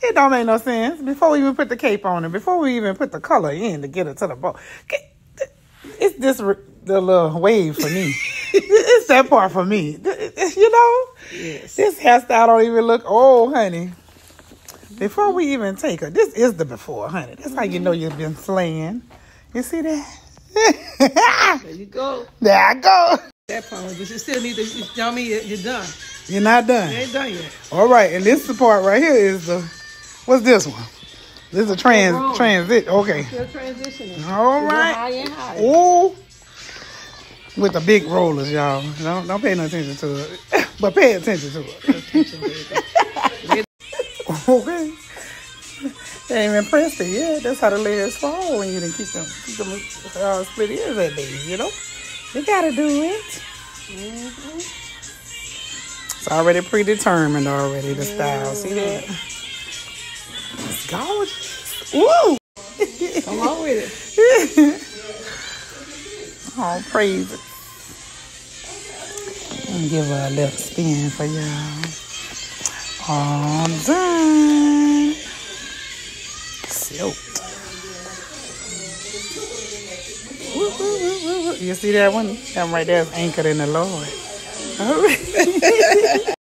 It don't make no sense. Before we even put the cape on it, before we even put the color in to get it to the bow, it's this the little wave for me. it's that part for me. You know, Yes. this hairstyle don't even look old, honey. Before we even take her, this is the before, honey. That's how you know mm-hmm. you've been slaying. You see that? There you go. there I go. That part, but you still need to tell me you- you're done. You're not done. You ain't done yet. All right, and this the part right here is the what's this one? This is a trans transit. Okay. Still transitioning. All right. Higher and higher. Ooh. With the big rollers, y'all. Don't don't pay no attention to it. But pay attention to it. Okay. They ain't even pressed it yet. That's how the layers fall when you didn't keep them keep them uh, split ears that day, you know? You gotta do it. Mm-hmm. It's already predetermined already, the style. See that? Gorgeous. Woo! Come on with it. Oh, praise it. Let me give her a little spin for y'all. All done. Silk. You see that one? That one right there is anchored in the Lord.